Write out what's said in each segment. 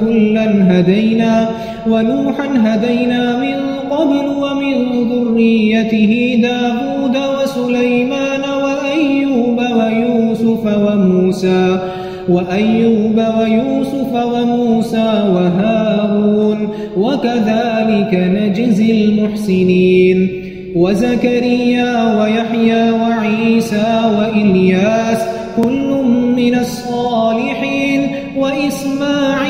كلا هدينا ونوحا هدينا من قبل ومن ذريته داود وسليمان وأيوب ويوسف وموسى وأيوب ويوسف وموسى وهارون وكذلك نجزي المحسنين. وزكريا ويحيى وعيسى وإلياس كل من الصالحين وإسماعيل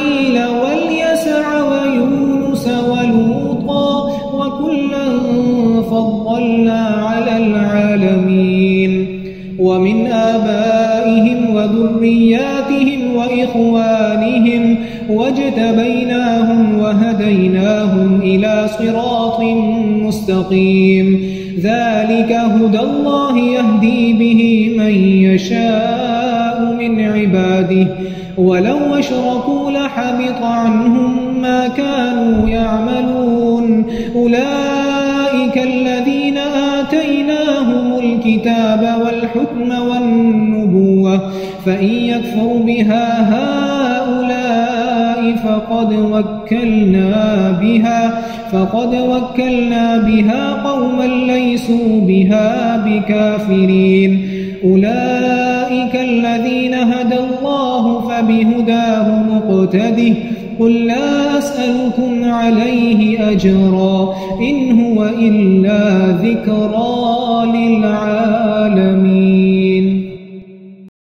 آبائهم وذرياتهم وإخوانهم واجتبيناهم وهديناهم إلى صراط مستقيم. ذلك هدى الله يهدي به من يشاء من عباده. ولو أشركوا لحبط عنهم ما كانوا يعملون. أولئك الذين آتيناهم الكتاب والحكم والنبوة فإن يكفر بها هؤلاء فقد وكلنا بها فقد وكلنا بها قوما ليسوا بها بكافرين. أولئك الذين هدى الله فبهداه مقتده قل لا أسألكم عليه أجرا إن هو إلا ذكرى